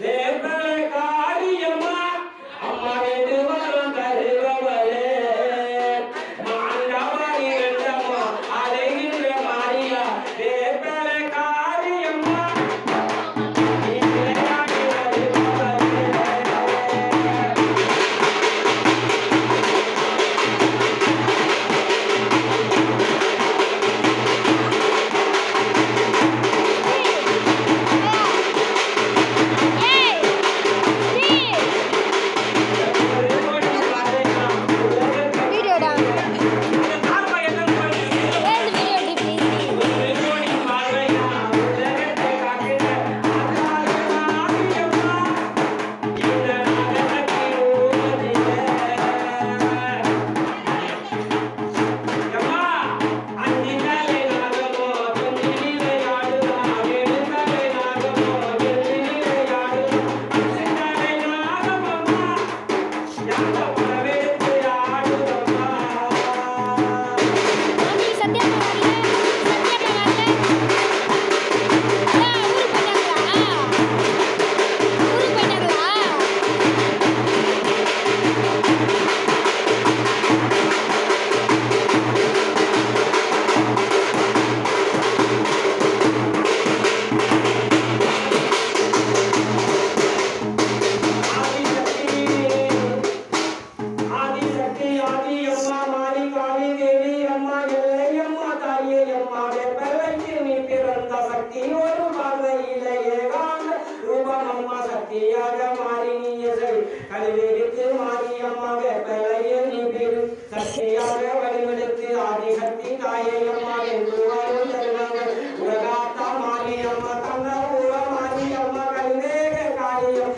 வேப்பல காளியம்மா அம்மாவே கத்தியாக மாறி நீயசை கழிவெடுத்து மாரியம்மா வெப்பலைய நீ பெரும் சக்தியாக ஆதிகத்தி தாயம்மா என்று மாரியம்மா தங்க மாரியம்மா கழிவேக காரியம்